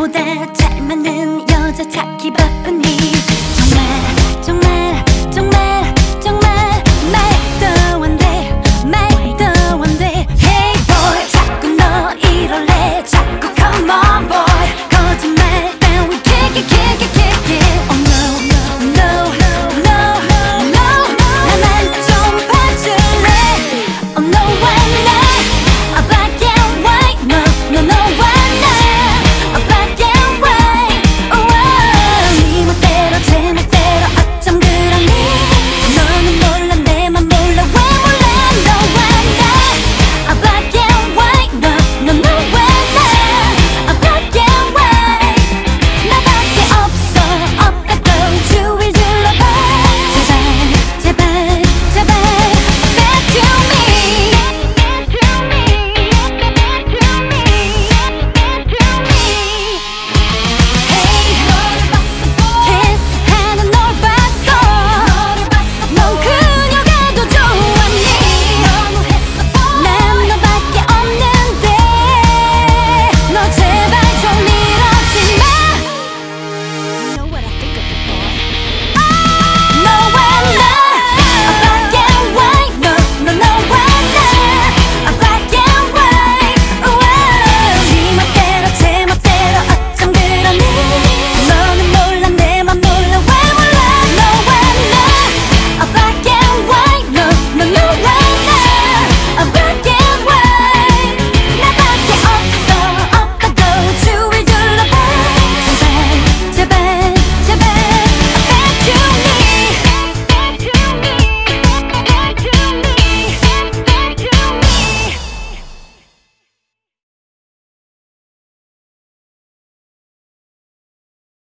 나보다 잘 맞는 여자 찾기 바